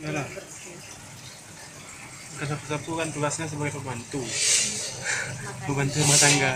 Yalah. Karena sapu kan tugasnya sebagai pembantu, pembantu rumah tangga.